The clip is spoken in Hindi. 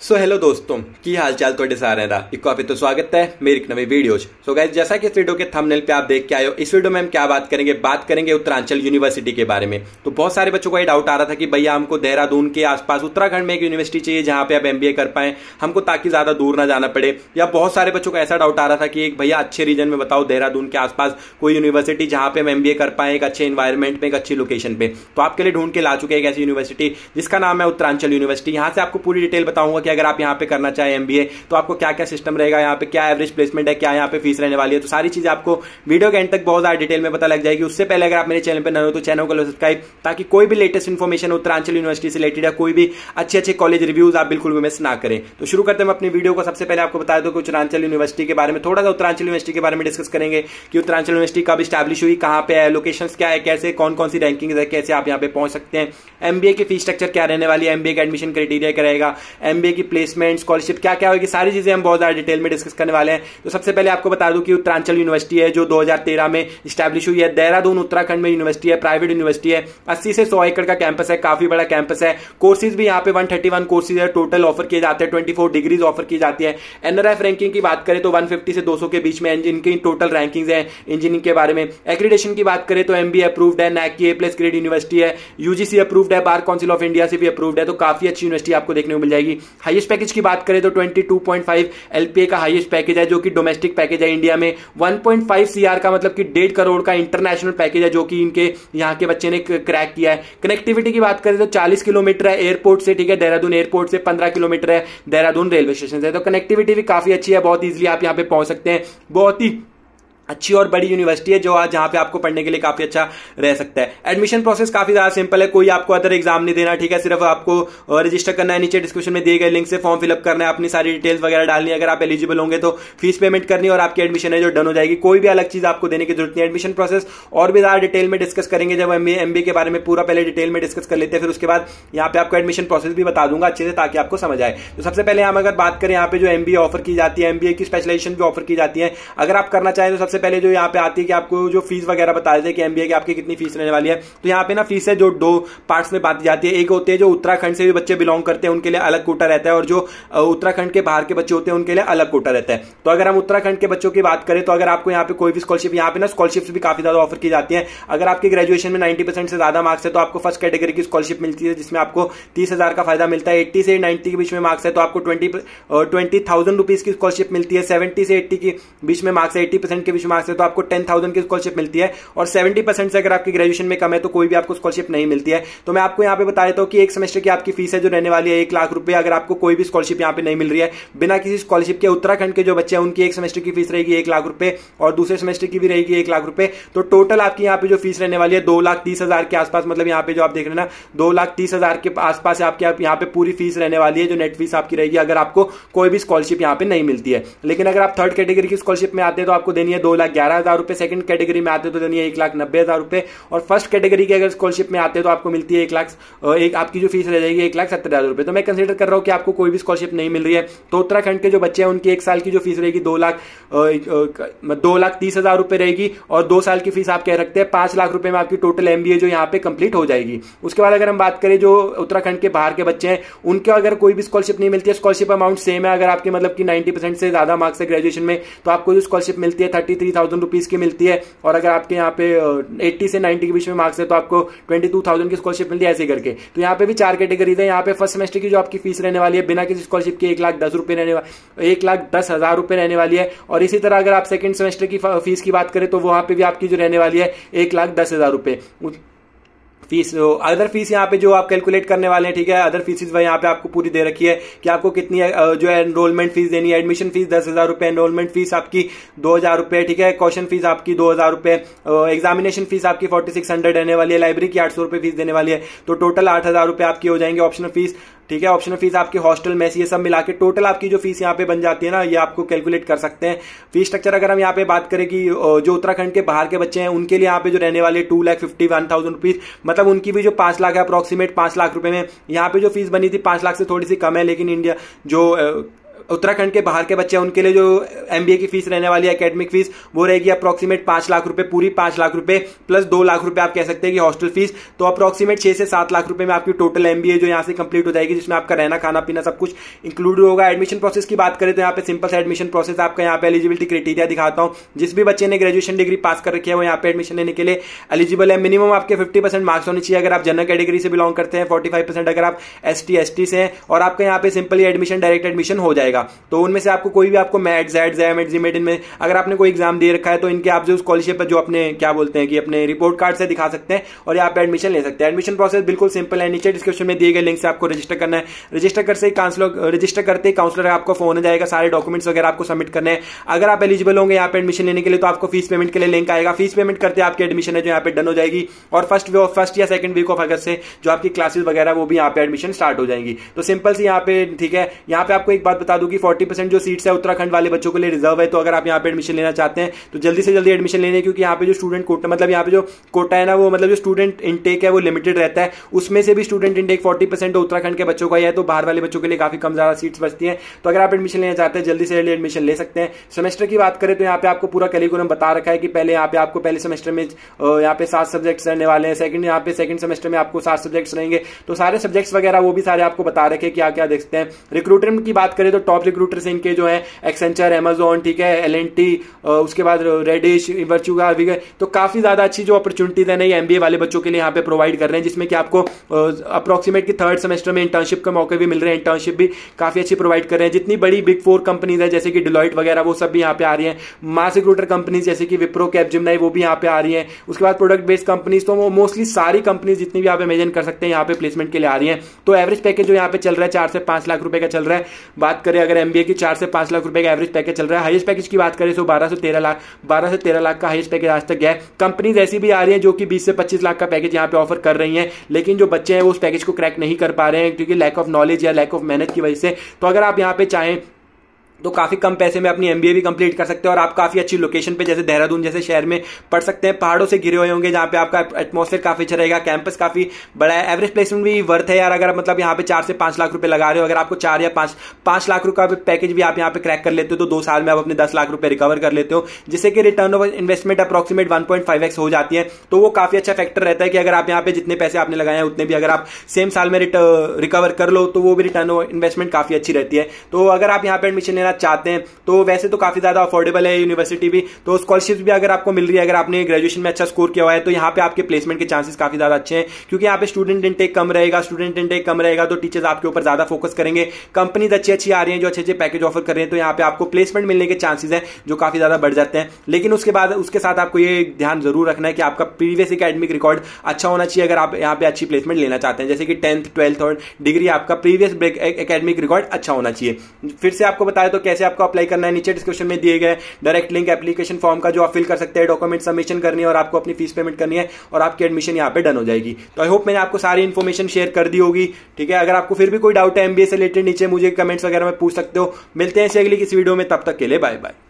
सो so, हेलो दोस्तों की हाल चाल थोड़े सारे एक काफ़ी तो स्वागत है मेरी एक नवी वीडियो सो so, गाइज़ जैसा कि इस वीडियो के थंबनेल पे आप देख के आए हो इस वीडियो में हम क्या बात करेंगे? बात करेंगे उत्तरांचल यूनिवर्सिटी के बारे में। तो बहुत सारे बच्चों का ये डाउट आ रहा था कि भैया हमको देहरादून के आसपास उत्तराखंड में एक यूनिवर्सिटी चाहिए जहाँ पे आप एमबीए कर पाए हमको ताकि ज़्यादा दूर ना जाना पड़े। या बहुत सारे बच्चों को ऐसा डाउट आ रहा था कि एक भैया अच्छे रीजन में बताओ देहरादून के आसपास कोई यूनिवर्सिटी जहाँ पे हम एमबीए कर पाए एक अच्छे इन्वायरमेंट में एक अच्छी लोकेशन पे। तो आपके लिए ढूंढ के ला चुके एक ऐसी यूनिवर्सिटी जिसका नाम है उत्तरांचल यूनिवर्सिटी यहाँ से आपको पूरी डिटेल बताऊँगा कि अगर आप यहाँ पे करना चाहे एमबीए तो आपको क्या क्या सिस्टम रहेगा, यहाँ पे क्या एवरेज प्लेसमेंट है, क्या यहाँ पे फ़ीस रहने वाली है तो सारी चीज़ें आपको वीडियो के एंड तक बहुत ज़्यादा डिटेल में पता लग जाएगी। उससे पहले अगर आप मेरे चैनल पर नए हो तो चैनल को सब्सक्राइब ताकि कोई भी लेटेस्ट इन्फॉर्मेशन उत्तरांचल यूनिवर्सिटी से रिलेटेड या कोई भी अच्छे अच्छे कॉलेज रिव्यूज़ आप बिल्कुल भी मिस ना करें। तो शुरू करते हैं अपनी वीडियो को सबसे पहले आपको बता दो कि उत्तरांचल यूनिवर्सिटी के बारे में थोड़ा सा उत्तरांचल यूनिवर्सिटी के बारे में डिस्कस करेंगे कि उत्तरांचल यूनिवर्सिटी कब स्टैब्लिश हुई, कहाँ पे है लोकेशन क्या है, कैसे कौन कौन सी रैंकिंग है, कैसे आप यहाँ पे पहुँच सकते हैं। एमबीए की फ़ीस स्ट्रक्चर क्या रहने वाली है एमबीए का एडमिशन क्राइटेरिया क्या रहेगा एमबीए की प्लेसमेंट स्कॉलरशिप क्या क्या होगी, सारी चीज़ें हम बहुत ज़्यादा डिटेल में डिस्कस करने वाले हैं। तो सबसे पहले आपको बता दूँ कि उत्तरांचल यूनिवर्सिटी है, जो 2013 में स्टैब्लिश हुई है। देहरादून, उत्तराखंड में यूनिवर्सिटी है प्राइवेट यूनिवर्सिटी है। अस्सी से सौ एकड़ का कैंपस है, काफ़ी बड़ा कैंपस है। कोर्सेज भी यहाँ पे वन कोर्सेज है टोटल ऑफ़र किए जाते हैं ट्वेंटी फोर डिग्रीज ऑफ़र की जाती है। एनआरएफ रैंकिंग की बात करें तो वन फिफ्टी से दो सौ के बीच में इनकी टोटल रैंकिंग है इंजीनियरिंग के बारे में। एक्रीडेशन की बात करें तो एमबी अप्रूव्ड है नैक की ए प्लस ग्रेड यूनिवर्सिटी है। यूजीसी अप्रूव्ड है बार काउंसिल ऑफ़ इंडिया से भी अप्रूव्ड है तो काफ़ी अच्छी यूनिवर्सिटी आपको देखने को मिल जाएगी। हाईएस्ट पैकेज की बात करें तो 22.5 एलपीए का हाईएस्ट पैकेज है, जो कि डोमेस्टिक पैकेज है इंडिया में। 1.5 सीआर का मतलब कि डेढ़ करोड़ का इंटरनेशनल पैकेज है, जो कि इनके, यहाँ के बच्चे ने क्रैक किया है। कनेक्टिविटी की बात करें तो 40 किलोमीटर है एयरपोर्ट से, ठीक है, देहरादून एयरपोर्ट से 15 किलोमीटर है, देहरादून रेलवे स्टेशन से। तो कनेक्टिविटी भी काफ़ी अच्छी है, बहुत ईजिली आप यहाँ पे पहुँच सकते हैं। बहुत ही अच्छी और बड़ी यूनिवर्सिटी है जो आज जहाँ पे आपको पढ़ने के लिए काफ़ी अच्छा रह सकता है। एडमिशन प्रोसेस काफ़ी ज़्यादा सिंपल है, कोई आपको अदर एग्ज़ाम नहीं देना, ठीक है? सिर्फ़ आपको रजिस्टर करना है, नीचे डिस्क्रिप्शन में दिए गए लिंक से फॉर्म फिलअप करना है, अपनी सारी डिटेल्स वगैरह डालनी है, अगर आप एलिजिबल होंगे तो फ़ीस पेमेंट करनी और आपकी एडमिशन है जो डन हो जाएगी। कोई भी अलग चीज़ आपको देने की ज़रूरत नहीं एडमिशन प्रोसेस और भी ज़्यादा डिटेल में डिस्कस करेंगे, जब एम एम के बारे में पूरा पहले डिटेल में डिस्कस कर लेते हैं, फिर उसके बाद यहाँ पे आपको एडमिशन प्रोसेस भी बता दूँगा अच्छे से ताकि आपको समझ आए। तो सबसे पहले हम अगर बात करें, यहाँ पे जो एमबीए ऑफ़र की जाती है एमबीए की स्पेशलाइजेशन भी ऑफ़र की जाती है, अगर आप करना चाहें तो सबसे पहले जो यहाँ पे आती है कि आपको जो फ़ीस वगैरह बता देते हैं कि एमबीए की आपकी कितनी फ़ीस रहने वाली है। तो यहाँ पे ना फ़ीस है जो दो पार्ट्स में बांटी जाती है। एक होते हैं जो उत्तराखंड से भी बच्चे बिलोंग करते हैं, उनके लिए अलग कोटा रहता है और जो उत्तराखंड के बाहर के बच्चे होते हैं, उनके लिए अलग कोटा रहता है। तो अगर हम उत्तराखंड के बच्चों की बात करें तो अगर आपको यहाँ पे कोई भी स्कॉलरशिप यहाँ पे ना स्कॉलरशिप भी काफ़ी ज़्यादा ऑफ़र की जाती है। अगर आपकी ग्रेजुएशन में नाइन्टी से ज़्यादा मार्क्स है तो आपको फ़र्स्ट कैटेगरी की स्कॉलरशिप मिलती है, जिसमें आपको तीस हज़ार का फ़ायदा मिलता है। एट्टी से नाइन्टी के बीच में मार्क्स है तो आपको ट्वेंटी ट्वेंटी थाउज़ेंड रुपीज़ की स्कॉलरशिप मिलती है। सेवेंटी से एट्टी के बीच में मार्क्स है एट्टी परसेंट के बीच में मार्क्स है तो आपको टेन थाउज़ेंड की स्कॉलरशिप मिलती है और सेवेंटी परसेंट से अगर आपकी ग्रेजुएशन में कम है तो कोई भी आपको स्कॉलरशिप नहीं मिलती है। तो मैं आपको यहाँ पे बता देता हूँ कि एक सेमेस्टर की आपकी फ़ीस है जो रहने वाली है एक लाख रुपए। अगर आपको कोई भी स्कॉलरशिप यहाँ पे नहीं मिल रही है, बिना किसी स्कॉलरशिप के उत्तराखंड के जो बच्चे हैं, उनकी एक सेमेस्टर की फ़ीस रहेगी एक लाख रुपए और दूसरे सेमेस्टर की भी रहेगी एक लाख रुपए। तो टोटल आपकी यहाँ पे जो फ़ीस रहने वाली है, दो लाख तीस हज़ार के आसपास मतलब यहाँ पे जो आप देख रहे हैं ना, दो लाख तीस हज़ार के आसपास आपकी आप यहाँ पे पूरी फ़ीस रहने वाली है, जो नेट फ़ीस आपकी रहेगी, अगर आपको कोई भी स्कॉलरशिप यहाँ पे नहीं मिलती है। लेकिन अगर आप थर्ड कैटेगरी की स्कॉलरशिप में आते हैं तो आपको देनी है दो लाख ग्यारह हज़ार रुपए सेकंड कैटेगरी में आते तो देनी है एक लाख नब्बे हज़ार रुपए और फ़र्स्ट कैटेगरी की अगर स्कॉलरशिप में आते तो आपको मिलती है एक लाख एक आपकी जो फ़ीस रह जाएगी एक लाख सत्तर हज़ार रुपए तो मैं कंसिडर कर रहा हूँ कि आपको कोई भी स्कॉलरशिप नहीं मिल रही है। तो उत्तराखंड के जो बच्चे हैं, उनकी एक साल की जो फ़ीस रहेगी दो लाख दो लाख तीस हज़ार रुपए रहेगी और दो साल की फ़ीस आप कह रखते हैं, पाँच लाख रुपए में आपकी टोटल एमबीए जो यहाँ पे कंप्लीट हो जाएगी। उसके बाद अगर हम बात करें जो उत्तराखंड के बाहर के बच्चे हैं, उनके अगर कोई भी स्कॉलरशिप नहीं मिलती है स्कॉलरशिप अमाउंट सेम है अगर आपके मतलब की नाइन्टी से ज़्यादा मार्क्स है ग्रेजुएशन में तो आपको जो स्कॉलरशिप मिलती है थर्टी थ्री थाउज़ेंड रुपीज़ की मिलती है। और अगर आपके यहाँ पे एट्टी से नाइन्टी के बीच में मार्क्स है तो आपको ट्वेंटी टू थाउज़ेंड की स्कॉलरशिप मिलती है ऐसे करके। तो यहाँ पे भी चार कैटेगरीज है। यहाँ पे फ़र्स्ट सेमेस्टर की जो आपकी फ़ीस रहने वाली है, बिना किसी स्कॉलरशिप की एक लाख दस रुपये रहने वाली एक लाख दस हज़ार रुपये रहने वाली है। और इसी तरह अगर आप सेकेंड सेमेस्टर की फ़ीस की बात करें तो वहाँ पर भी आपकी जो रहने वाली है, एक लाख दस हज़ार रुपए। फ़ीस अदर फ़ीस यहाँ पे जो आप कैलकुलेट करने वाले हैं, ठीक है? अदर फ़ीस यहाँ पे आपको पूरी दे रखी है कि आपको कितनी जो है एनरोलमेंट फ़ीस देनी है। एडमिशन फ़ीस दस हज़ार रुपये एनरोलमेंट फ़ीस आपकी दो हज़ार रुपये, ठीक है? क्वेश्चन फ़ीस आपकी दो हज़ार रुपये एग्जामिनेशन फ़ीस आपकी फोर्टी सिक्स हंड्रेड रहने वाली है। लाइब्रेरी की आठ सौ रुपये फ़ीस देने वाली है। तो टोटल आठ हज़ार रुपये आपकी हो जाएँगे ऑप्शनल फ़ीस ठीक है ऑप्शनल फ़ीस आपके हॉस्टल मेस ये सब मिला के टोटल आपकी जो फ़ीस यहाँ पे बन जाती है ना, ये आपको कैलकुलेट कर सकते हैं। फ़ीस स्ट्रक्चर अगर हम यहाँ पे बात करें कि जो उत्तराखंड के बाहर के बच्चे हैं, उनके लिए यहाँ पे जो रहने वाले two lakh fifty one thousand rupees मतलब उनकी भी जो पाँच लाख है अप्रोक्सीमेट पाँच लाख रुपए में, यहाँ पे जो फ़ीस बनी थी पाँच लाख से थोड़ी सी कम है, लेकिन इंडिया जो उत्तराखंड के बाहर के बच्चे उनके लिए जो एमबीए की फ़ीस रहने वाली है अकेडमिक फ़ीस वो रहेगी अप्रोक्सीमेट पाँच लाख रुपए, पूरी पाँच लाख रुपए प्लस दो लाख रुपए आप कह सकते हैं कि हॉस्टल फ़ीस तो अप्रोक्सीमेट छह से सात लाख रुपए में आपकी टोटल एमबीए जो यहाँ से कंप्लीट हो जाएगी, जिसमें आपका रहना, खाना, पीना सब कुछ इंक्लूड होगा। एडमिशन प्रोसेस की बात करें तो यहाँ पे सिंपल सा एडमिशन प्रोसेस आपका यहाँ पे एलिजिबिलिटी क्राइटेरिया दिखाता हूँ। जिस भी बच्चे ने ग्रेजुएशन डिग्री पास कर रखी है, वो यहाँ पे एडमिशन लेने के लिए एलिजिबल है। मिनिमम आपके फिफ्टी परसेंट मार्क्स होने चाहिए, अगर आप जनरल कैटेगरी से बिलोंग करते हैं फोर्टी फाइव परसेंट अगर आप एस टी से हैं, और आपका यहाँ पे सिंपली एडमिशन डायरेक्ट एडमिशन हो जाएगा। तो उनमें से आपको कोई भी आपको मैट जेड जैम एड में अगर आपने कोई एग्ज़ाम दे रखा है तो इनके आप जो स्कॉलरशिप जो अपने, क्या बोलते हैं कि अपने रिपोर्ट कार्ड से दिखा सकते हैं और यहाँ पे एडमिशन ले सकते हैं। एडमिशन प्रोसेस बिल्कुल सिंपल है। नीचे डिस्क्रिप्शन में दिए गए लिंक से आपको रजिस्टर करना है। रजिस्टर कर से काउंसलर रजिस्टर करते ही काउंसलर आपको फ़ोन जाएगा। सारे डॉक्यूमेंट्स वगैरह आपको सबमिट करने हैं। अगर आप एलिजिबल होंगे यहाँ पे एडमिशन लेने के लिए तो आपको फ़ीस पेमेंट के लिए लिंक आएगा। फ़ीस पेमेंट करते आपकी एडमिशन है जो यहाँ पे डन हो जाएगी। और फ़र्स्ट फ़र्स्ट या सेकंड वीक ऑफ़ अगस्त से जो आपकी क्लासेस वगैरह, वो भी यहाँ पे एडमिशन स्टार्ट हो जाएँगी। तो सिंपल सी यहाँ पे, ठीक है? यहाँ पे आपको एक बात बता दूँ कि 40 परसेंट जो सीट्स है, उत्तराखंड वाले बच्चों के लिए रिज़र्व है तो अगर आप यहाँ पे एडमिशन लेना चाहते हैं तो जल्दी से जल्दी एडमिशन लेने, क्योंकि यहाँ पे जो स्टूडेंट कोटा मतलब यहाँ पे जो कोटा है ना, वो मतलब जो स्टूडेंट इनटेक है, वो लिमिटेड रहता है। उसमें से भी student intake forty percent Uttarakhand के बच्चों का है तो बाहर वाले बच्चों के लिए काफ़ी कम ज़्यादा सीट्स बचती है। तो अगर आप एडमिशन लेना चाहते हैं, जल्दी से जल्दी एडमिशन ले सकते हैं। सेमेस्टर की बात करें तो यहाँ पे आपको पूरा कैलिकुलम बता रखा है कि पहले यहाँ पे आपको पहले सेमेस्टर में यहाँ पे सात सब्जेक्ट्स रहने वाले हैं। सेकंड यहाँ पे सेकंड सेमेस्टर में आपको सात सब्जेक्ट्स रहेंगे। तो सारे सब्जेक्ट्स वगैरह वो भी सारे आपको बता रखे क्या क्या देखते हैं। रिक्रूटमेंट की बात करें तो टॉप रिक्रूटर से इनके जो है एक्सेंचर एमेजोन ठीक है एल उसके बाद रेडिश वर्चुगा तो काफ़ी ज़्यादा अच्छी जो अपॉर्चुनिटीज़ है ना ये एमबीए वाले बच्चों के लिए यहाँ पे प्रोवाइड कर रहे हैं, जिसमें कि आपको अप्रोक्सीमेट की थर्ड सेमेस्टर में इंटर्नशिप के मौके भी मिल रहे हैं। इंटर्नशिप भी काफ़ी अच्छी प्रोवाइड कर रहे हैं। जितनी बड़ी बिग फोर कंपनीज़ है, जैसे कि डिलॉइट वगैरह, वो सब भी यहाँ पे आ रही है। मास रिक्रूटर कंपनीज़ जैसे कि विप्रो कैप जिमनाई वो भी यहाँ पे आ रही है। उसके बाद प्रोडक्ट बेस्ड कंपनीज़ तो वो मोस्टली सारी कंपनीज़ जितनी भी आप इमेजन कर सकते हैं, यहाँ पे प्लेसमेंट के लिए आ रही है। तो एवरेज पैकेज जो यहाँ पे चल रहा है, चार से पाँच लाख रुपए का चल रहा है। बात करें अगर एमबीए की चार से पाँच लाख रुपए का एवरेज पैकेज चल रहा है हाईएस्ट पैकेज की बात करें तो बारह से तेरह लाख, बारह से तेरह लाख का हाईएस्ट पैकेज आज तक है। कंपनीज़ ऐसी भी आ रही है जो कि बीस से पच्चीस लाख का पैकेज यहाँ पे ऑफ़र कर रही है, लेकिन जो बच्चे हैं वो उस पैकेज को क्रैक नहीं कर पा रहे हैं क्योंकि लैक ऑफ़ नॉलेज या लैक ऑफ़ मेहनत की वजह से। तो अगर आप यहाँ पे चाहें तो काफ़ी कम पैसे में अपनी एमबीए भी कंप्लीट कर सकते हैं और आप काफ़ी अच्छी लोकेशन पे, जैसे देहरादून जैसे शहर में पढ़ सकते हैं। पहाड़ों से घिरे हुए होंगे, जहाँ पे आपका एटमोस्फेयर काफ़ी अच्छा रहेगा कैंपस काफ़ी बड़ा है। एवरेज प्लेसमेंट भी वर्थ है यार, अगर मतलब यहाँ पे चार से पाँच लाख रुपए लगा रहे हो, अगर आपको चार या पाँच पाँच लाख रुपए पैकेज भी आप यहाँ पे क्रैक कर लेते हो तो दो साल में आप अपने दस लाख रुपए रिकवर कर लेते हो। जिससे कि return of investment approximate one हो जाती है। तो वो काफ़ी अच्छा फैक्टर रहता है कि अगर आप यहाँ पे जितने पैसे आपने लगाए हैं, उतने भी अगर आप सेम साल में रिकवर कर लो तो वो भी रिटर्न ऑफ़ इन्वेस्टमेंट काफ़ी अच्छी रहती है। तो अगर आप यहाँ पे एडमिशन लेना चाहते हैं। तो वैसे तो काफ़ी ज़्यादा अफोर्डेबल है यूनिवर्सिटी भी। तो स्कॉलरशिप भी अगर आपको मिल रही है, अगर आपने ग्रेजुएशन में अच्छा स्कोर किया हुआ है तो यहाँ पे आपके प्लेसमेंट के चांसेस काफ़ी ज़्यादा अच्छे हैं। क्योंकि यहाँ पे स्टूडेंट इंटेक कम रहेगा स्टूडेंट इंटेक कम रहेगा तो टीचर्स आपके ऊपर ज़्यादा फोकस करेंगे। कंपनीज़ अच्छी अच्छी आ रही है, जो अच्छे अच्छे पैकेज ऑफ़र कर रहे हैं तो यहाँ पे आपको प्लेसमेंट मिलने के चांसेस हैं, जो काफ़ी ज़्यादा बढ़ जाते हैं। लेकिन उसके बाद, उसके साथ आपको ये ध्यान ज़रूर रखना है कि आपका प्रीवियस एकेडमिक रिकॉर्ड अच्छा होना चाहिए, अगर आप यहाँ पे अच्छी प्लेसमेंट लेना चाहते हैं। जैसे कि टेंथ ट्वेल्थ और डिग्री आपका प्रीवियस एकेडमिक रिकॉर्ड अच्छा होना चाहिए। फिर से आपको बताया तो कैसे आपको अप्लाई करना है? नीचे डिस्क्रिप्शन में दिए गए डायरेक्ट लिंक एप्लीकेशन फॉर्म का जो आप फिल कर सकते हैं डॉक्यूमेंट सबमिशन करनी है और आपको अपनी फ़ीस पेमेंट करनी है और आपकी एडमिशन यहाँ पे डन हो जाएगी। तो आई होप मैंने आपको सारी इन्फॉर्मेशन शेयर कर दी होगी, ठीक है? अगर आपको फिर भी कोई डाउट है एमबीए से रिलेटेड नीचे, मुझे कमेंट्स वगैरह में पूछ सकते हो। मिलते हैं इसे अगली किसी वीडियो में, तब तक के लिए बाय बाय